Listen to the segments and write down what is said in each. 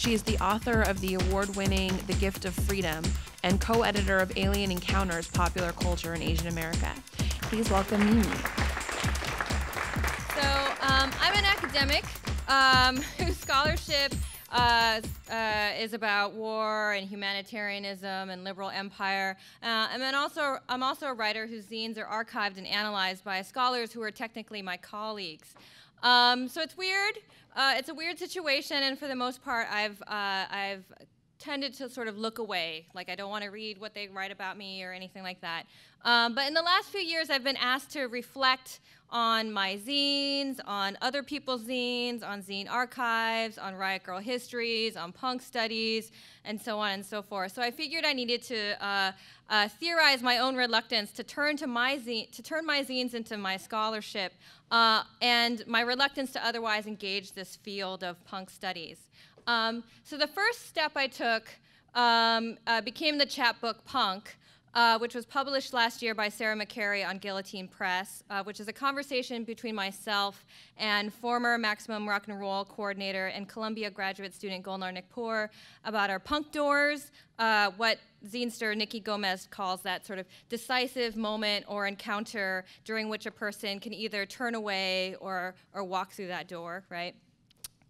She is the author of the award winning The Gift of Freedom and co editor of Alien Encounters Popular Culture in Asian America. Please welcome Mimi. So, um, I'm an academic um, whose scholarship uh, uh, is about war and humanitarianism and liberal empire. Uh, and then also, I'm also a writer whose zines are archived and analyzed by scholars who are technically my colleagues. Um, so it's weird. Uh, it's a weird situation, and for the most part, I've uh, I've tended to sort of look away. Like I don't want to read what they write about me or anything like that. Um, but in the last few years, I've been asked to reflect on my zines, on other people's zines, on zine archives, on Riot Grrrl histories, on punk studies, and so on and so forth. So I figured I needed to uh, uh, theorize my own reluctance to turn to my zine, to turn my zines into my scholarship, uh, and my reluctance to otherwise engage this field of punk studies. Um, so the first step I took um, uh, became the chapbook Punk, uh, which was published last year by Sarah McCarry on Guillotine Press, uh, which is a conversation between myself and former Maximum Rock and Roll coordinator and Columbia graduate student Golnar Nikpour about our punk doors, uh, what zinester Nikki Gomez calls that sort of decisive moment or encounter during which a person can either turn away or, or walk through that door, right?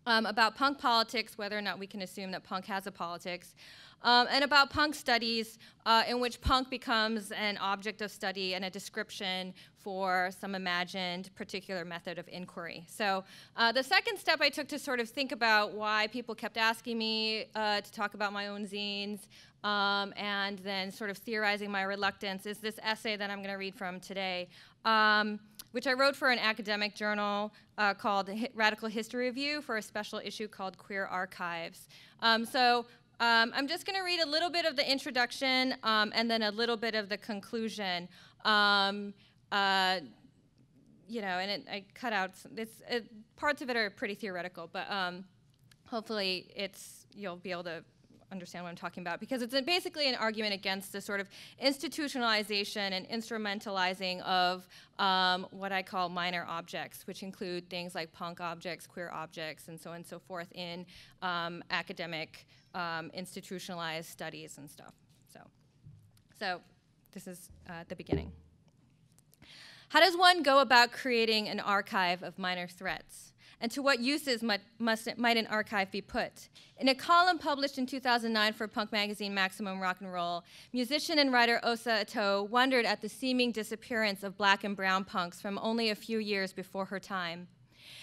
Um, about punk politics, whether or not we can assume that punk has a politics, um, and about punk studies, uh, in which punk becomes an object of study and a description for some imagined particular method of inquiry. So uh, the second step I took to sort of think about why people kept asking me uh, to talk about my own zines, um, and then sort of theorizing my reluctance is this essay that I'm going to read from today. Um, which I wrote for an academic journal uh, called Radical History Review for a special issue called Queer Archives. Um, so um, I'm just going to read a little bit of the introduction um, and then a little bit of the conclusion. Um, uh, you know, and it, I cut out it's it, parts of it are pretty theoretical, but um, hopefully it's you'll be able to understand what I'm talking about because it's basically an argument against the sort of institutionalization and instrumentalizing of um, what I call minor objects, which include things like punk objects, queer objects, and so on and so forth in um, academic um, institutionalized studies and stuff. So, so this is uh, the beginning. How does one go about creating an archive of minor threats? And to what uses might, must, might an archive be put? In a column published in 2009 for punk magazine Maximum Rock and Roll, musician and writer Osa Atoe wondered at the seeming disappearance of black and brown punks from only a few years before her time.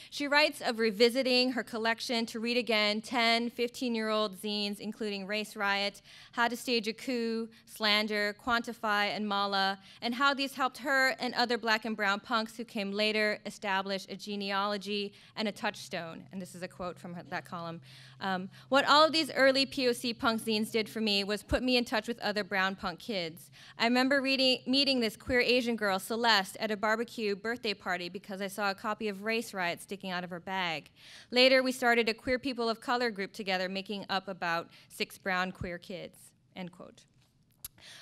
She writes of revisiting her collection to read again 10, 15 year old zines, including Race Riot, How to Stage a Coup, Slander, Quantify, and Mala, and how these helped her and other black and brown punks who came later establish a genealogy and a touchstone. And this is a quote from her, that column. Um, what all of these early POC punk zines did for me was put me in touch with other brown punk kids. I remember reading, meeting this queer Asian girl, Celeste, at a barbecue birthday party because I saw a copy of Race Riot sticking out of her bag. Later, we started a queer people of color group together, making up about six brown queer kids. End quote.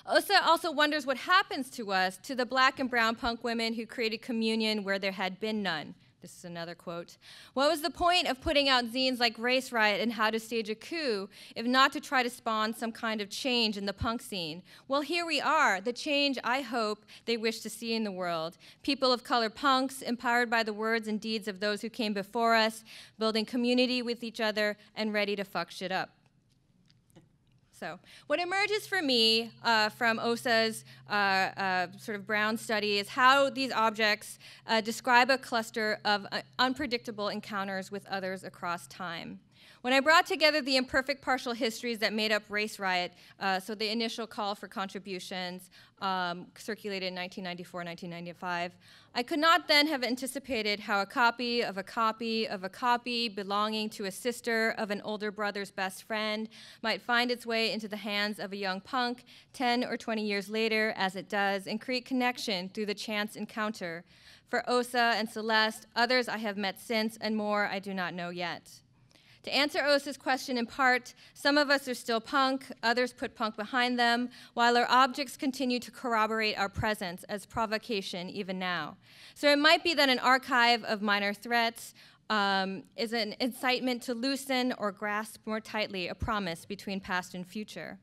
Osa also wonders what happens to us, to the black and brown punk women who created communion where there had been none. This is another quote. What was the point of putting out zines like Race Riot and How to Stage a Coup if not to try to spawn some kind of change in the punk scene? Well, here we are, the change I hope they wish to see in the world. People of color punks, empowered by the words and deeds of those who came before us, building community with each other, and ready to fuck shit up. So, what emerges for me uh, from Osa's uh, uh, sort of brown study is how these objects uh, describe a cluster of uh, unpredictable encounters with others across time. When I brought together the imperfect partial histories that made up Race Riot, uh, so the initial call for contributions um, circulated in 1994 1995, I could not then have anticipated how a copy of a copy of a copy belonging to a sister of an older brother's best friend might find its way into the hands of a young punk 10 or 20 years later, as it does, and create connection through the chance encounter. For Osa and Celeste, others I have met since, and more I do not know yet. To answer Osa's question in part, some of us are still punk, others put punk behind them, while our objects continue to corroborate our presence as provocation even now. So it might be that an archive of minor threats um, is an incitement to loosen or grasp more tightly a promise between past and future.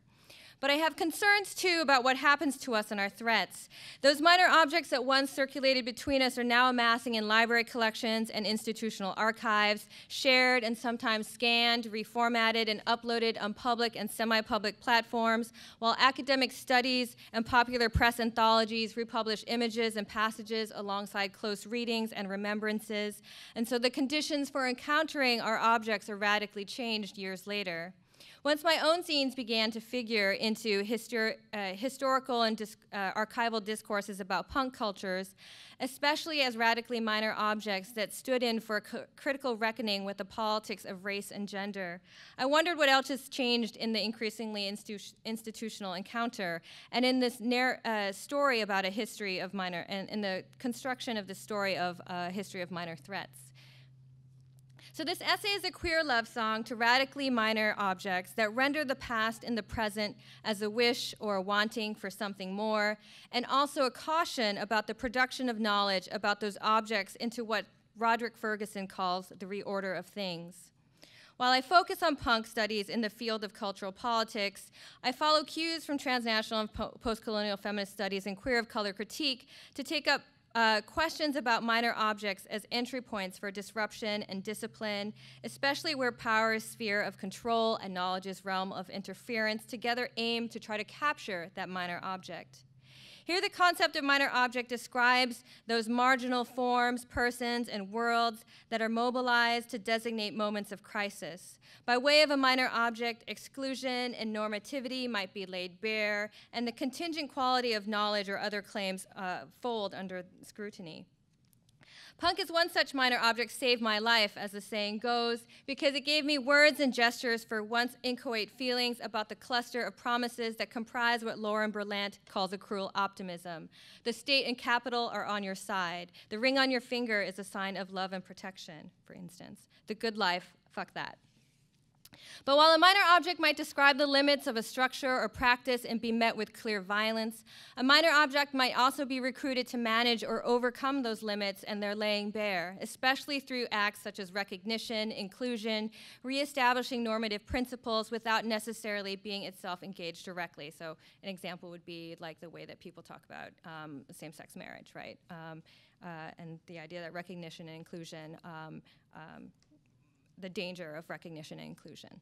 But I have concerns too about what happens to us and our threats. Those minor objects that once circulated between us are now amassing in library collections and institutional archives, shared and sometimes scanned, reformatted, and uploaded on public and semi public platforms, while academic studies and popular press anthologies republish images and passages alongside close readings and remembrances. And so the conditions for encountering our objects are radically changed years later. Once my own zines began to figure into histor uh, historical and uh, archival discourses about punk cultures, especially as radically minor objects that stood in for a critical reckoning with the politics of race and gender, I wondered what else has changed in the increasingly institu institutional encounter and in this uh, story about a history of minor, and in the construction of the story of a history of minor threats. So, this essay is a queer love song to radically minor objects that render the past and the present as a wish or a wanting for something more, and also a caution about the production of knowledge about those objects into what Roderick Ferguson calls the reorder of things. While I focus on punk studies in the field of cultural politics, I follow cues from transnational and po postcolonial feminist studies and queer of color critique to take up uh, questions about minor objects as entry points for disruption and discipline, especially where power's sphere of control and knowledge's realm of interference together aim to try to capture that minor object. Here, the concept of minor object describes those marginal forms, persons, and worlds that are mobilized to designate moments of crisis. By way of a minor object, exclusion and normativity might be laid bare, and the contingent quality of knowledge or other claims uh, fold under scrutiny. Punk is one such minor object saved my life, as the saying goes, because it gave me words and gestures for once inchoate feelings about the cluster of promises that comprise what Lauren Berlant calls a cruel optimism. The state and capital are on your side. The ring on your finger is a sign of love and protection, for instance. The good life, fuck that. But while a minor object might describe the limits of a structure or practice and be met with clear violence, a minor object might also be recruited to manage or overcome those limits and their laying bare, especially through acts such as recognition, inclusion, reestablishing normative principles without necessarily being itself engaged directly. So an example would be like the way that people talk about um, same-sex marriage, right? Um, uh, and the idea that recognition and inclusion um, um the danger of recognition and inclusion.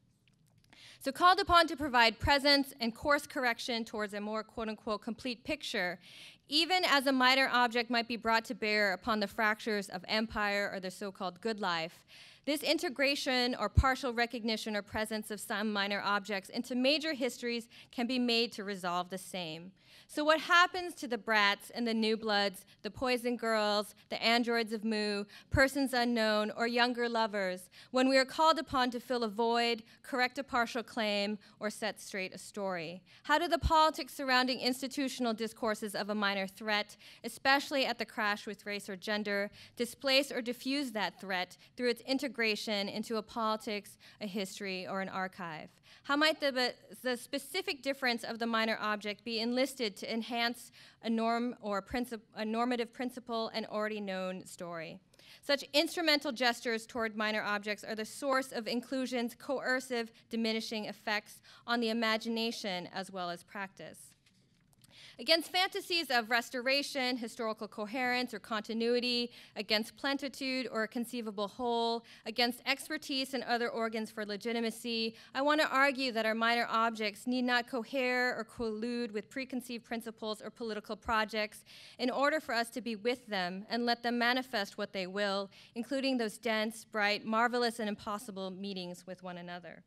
So, called upon to provide presence and course correction towards a more quote unquote complete picture, even as a minor object might be brought to bear upon the fractures of empire or the so called good life, this integration or partial recognition or presence of some minor objects into major histories can be made to resolve the same. So what happens to the brats and the new bloods, the poison girls, the androids of Mu, persons unknown, or younger lovers when we are called upon to fill a void, correct a partial claim, or set straight a story? How do the politics surrounding institutional discourses of a minor threat, especially at the crash with race or gender, displace or diffuse that threat through its integration into a politics, a history, or an archive? How might the, the specific difference of the minor object be enlisted to enhance a norm or princip- a normative principle and already known story? Such instrumental gestures toward minor objects are the source of inclusion's coercive, diminishing effects on the imagination as well as practice. Against fantasies of restoration, historical coherence, or continuity, against plentitude or a conceivable whole, against expertise and other organs for legitimacy, I want to argue that our minor objects need not cohere or collude with preconceived principles or political projects in order for us to be with them and let them manifest what they will, including those dense, bright, marvelous, and impossible meetings with one another.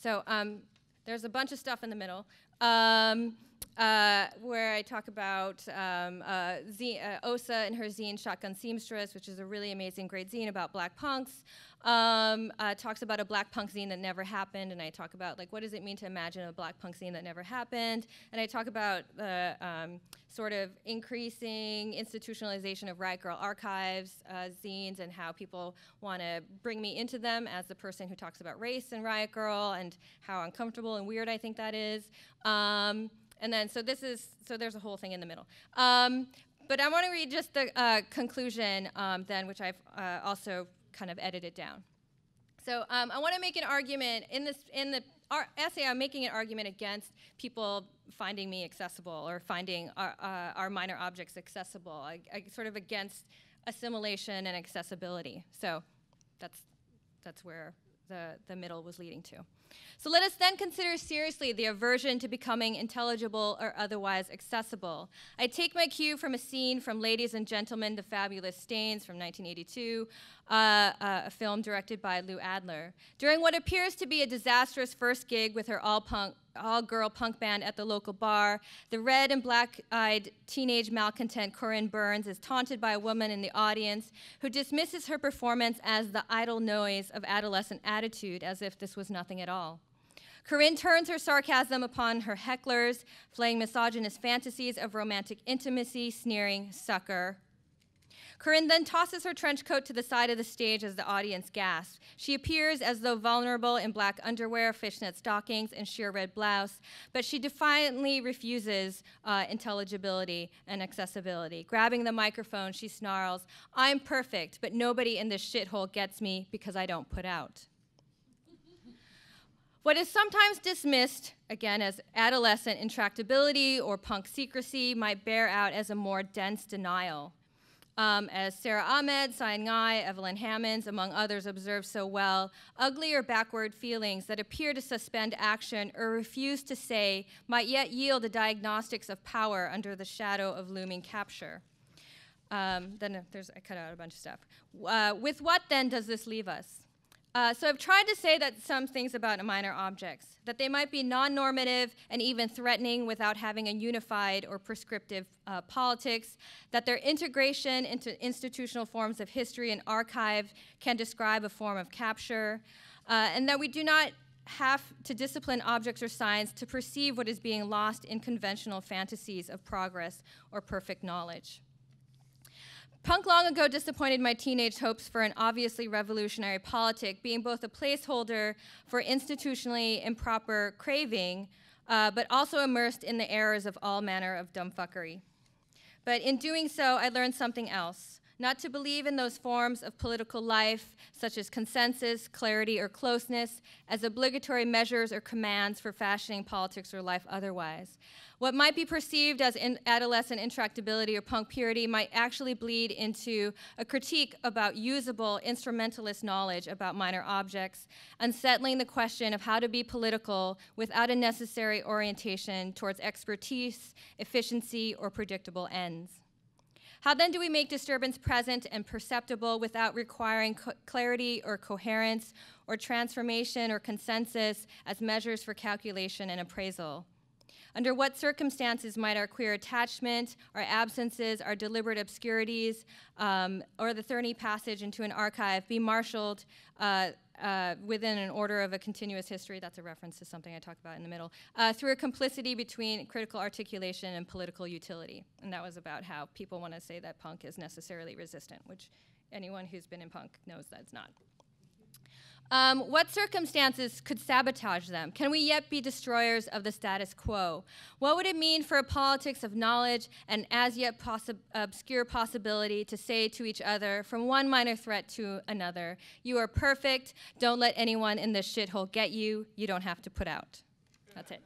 So um, there's a bunch of stuff in the middle. Um, uh, where I talk about um, uh, uh, Osa and her zine Shotgun Seamstress, which is a really amazing, great zine about black punks. Um, uh, talks about a black punk zine that never happened, and I talk about like what does it mean to imagine a black punk zine that never happened, and I talk about the um, sort of increasing institutionalization of Riot Grrrl archives uh, zines and how people want to bring me into them as the person who talks about race and Riot Grrrl and how uncomfortable and weird I think that is. Um, and then, so this is, so there's a whole thing in the middle. Um, but I want to read just the uh, conclusion um, then, which I've uh, also kind of edited down. So um, I want to make an argument in this in the essay. I'm making an argument against people finding me accessible or finding our, uh, our minor objects accessible. I, I sort of against assimilation and accessibility. So that's that's where the the middle was leading to. So let us then consider seriously the aversion to becoming intelligible or otherwise accessible. I take my cue from a scene from Ladies and Gentlemen, The Fabulous Stains from 1982, uh, uh, a film directed by Lou Adler. During what appears to be a disastrous first gig with her all punk all girl punk band at the local bar. The red and black eyed teenage malcontent Corinne Burns is taunted by a woman in the audience who dismisses her performance as the idle noise of adolescent attitude, as if this was nothing at all. Corinne turns her sarcasm upon her hecklers, playing misogynist fantasies of romantic intimacy, sneering, sucker, Corinne then tosses her trench coat to the side of the stage as the audience gasps. She appears as though vulnerable in black underwear, fishnet stockings, and sheer red blouse, but she defiantly refuses uh, intelligibility and accessibility. Grabbing the microphone, she snarls, I'm perfect, but nobody in this shithole gets me because I don't put out. What is sometimes dismissed, again, as adolescent intractability or punk secrecy, might bear out as a more dense denial um, as Sara Ahmed, Sianne Ngai, Evelyn Hammonds, among others, observed so well, ugly or backward feelings that appear to suspend action or refuse to say might yet yield the diagnostics of power under the shadow of looming capture. Um, then there's, I cut out a bunch of stuff. Uh, with what then does this leave us? Uh, so I've tried to say that some things about minor objects, that they might be non-normative and even threatening without having a unified or prescriptive uh, politics, that their integration into institutional forms of history and archive can describe a form of capture, uh, and that we do not have to discipline objects or signs to perceive what is being lost in conventional fantasies of progress or perfect knowledge. Punk long ago disappointed my teenage hopes for an obviously revolutionary politic, being both a placeholder for institutionally improper craving, uh, but also immersed in the errors of all manner of dumbfuckery. But in doing so, I learned something else not to believe in those forms of political life, such as consensus, clarity, or closeness, as obligatory measures or commands for fashioning politics or life otherwise. What might be perceived as in adolescent intractability or punk purity might actually bleed into a critique about usable instrumentalist knowledge about minor objects, unsettling the question of how to be political without a necessary orientation towards expertise, efficiency, or predictable ends. How then do we make disturbance present and perceptible without requiring clarity or coherence or transformation or consensus as measures for calculation and appraisal? Under what circumstances might our queer attachment, our absences, our deliberate obscurities, um, or the Thurney passage into an archive be marshaled uh, uh, within an order of a continuous history, that's a reference to something I talked about in the middle, uh, through a complicity between critical articulation and political utility. And that was about how people want to say that punk is necessarily resistant, which anyone who's been in punk knows that's not. Um, what circumstances could sabotage them? Can we yet be destroyers of the status quo? What would it mean for a politics of knowledge and as yet possi obscure possibility to say to each other, from one minor threat to another, you are perfect, don't let anyone in this shithole get you, you don't have to put out? That's it.